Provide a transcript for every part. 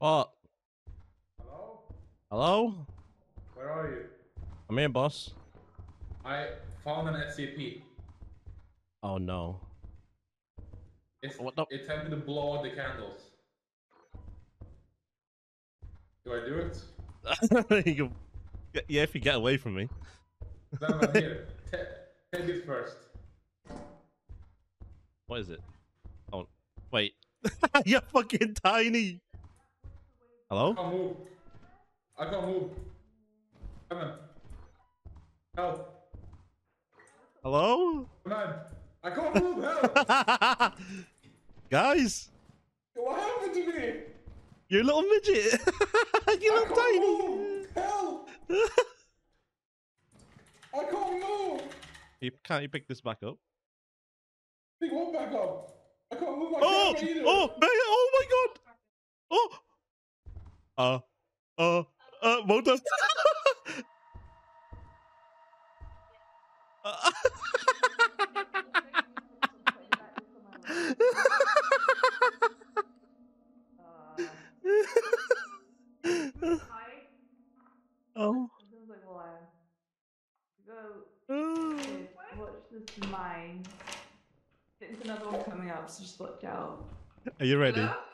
What? Hello? Hello? Where are you? I'm here, boss. I found an SCP. Oh no. It's, What the- it's time to blow out the candles. Do I do it? You can- yeah, if you get away from me. No, no, here. Ta- take it first. What is it? Oh, wait. You're fucking tiny. I Hello? can't move. I can't move. Come on. Help. Hello? Come on. I can't move. Help. Guys, what happened to me? you're a little midget. you I look tiny. move. Help. I can't move. You, can't you pick this back up? Pick one back up. I can't move my Oh, camera either. oh, oh my god. Oh. Uh, uh, uh, motor. Uh, oh. Sounds like lion. Go oh. watch this mine. There's another one coming up, so just watch out. Are you ready? Hello?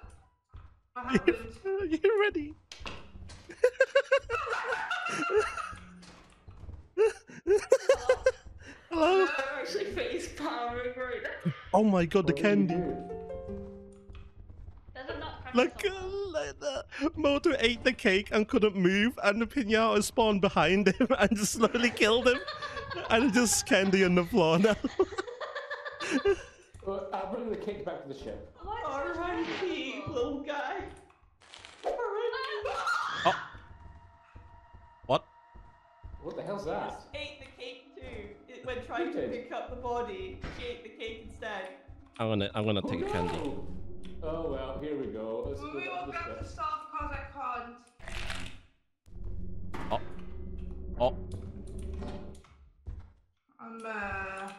You ready? Hello? I'm actually face palming right now. Oh my god, the candy. There's a nutcracker Look, like that. Moto ate the cake and couldn't move, and the pinata spawned behind him and just slowly killed him. and just candy on the floor now. Uh, I'm bringing the cake back to the ship. R.I.P. little guy. Oh. What? What the hell's that? She ate the cake too. It, when trying to pick up the body, she ate the cake instead. I'm gonna, I'm gonna take oh, no. a candy. Oh well, here we go. Let's we will grab the stuff because I can't. Oh. Oh. I'm uh.